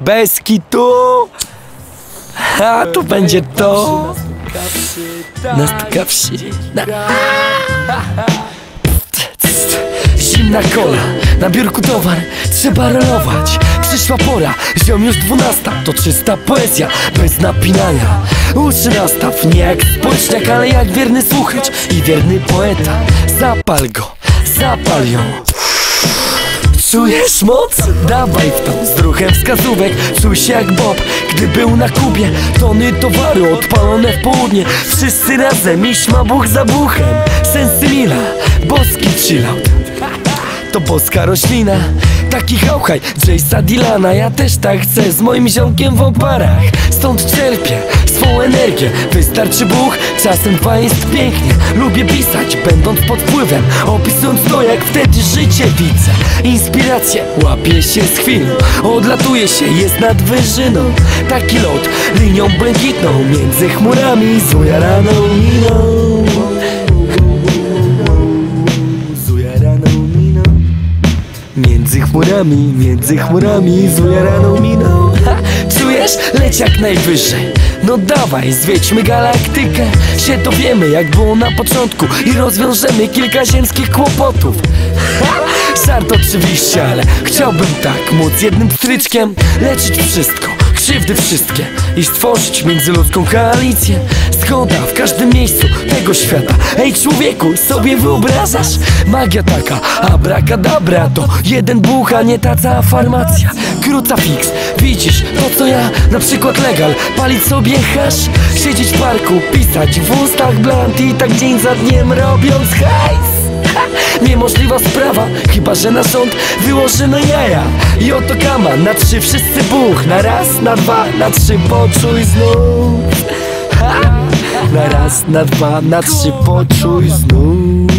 Bez kitu! A to będzie to! Na stukawsi. Na... Zimna kola, na biurku towar, trzeba rolować. Przyszła pora, ziom już dwunasta, to czysta poezja, bez napinania. Uszy nastaw, nie jak społeczniak, ale jak wierny słuchacz i wierny poeta. Zapal go, zapal ją Czujesz moc? Dawaj w tą z ruchem wskazówek. Czuj się jak Bob, gdy był na Kubie Tony towaru odpalone w południe. Wszyscy razem iść ma buch za buchem. Sensy Mila, boski chillout to boska roślina Taki hałhaj Jace'a Dylana Ja też tak chcę z moim ziomkiem w oparach. Stąd czerpię swą energię. Wystarczy Bóg, czasem jest pięknie. Lubię pisać, będąc pod wpływem Opisując to jak wtedy życie widzę. Inspirację łapię się z chwilą Odlatuje się, jest nad wyżyną. Taki lot linią błękitną Między chmurami z ujaraną miną chmurami, między chmurami z ujaraną miną. Czujesz? Leć jak najwyżej. No dawaj, zwiedźmy galaktykę. Się dowiemy jak było na początku I rozwiążemy kilka ziemskich kłopotów. Ha, Żart oczywiście, ale chciałbym tak Móc jednym stryczkiem leczyć wszystko Krzywdy wszystkie i stworzyć międzyludzką koalicję Zgoda w każdym miejscu tego świata Ej człowieku, sobie wyobrażasz? Magia taka, abracadabra To jeden buch, a nie ta cała farmacja Krucafix, widzisz to co ja Na przykład legal, palić sobie hasz Siedzieć w parku, pisać w ustach blant I tak dzień za dniem robiąc hajs Ha! Niemożliwa sprawa, chyba że na sąd wyłoży na jaja. I oto kama, na trzy wszyscy buch Na raz, na dwa, na trzy poczuj znów. Ha! Na raz, na dwa, na trzy poczuj znów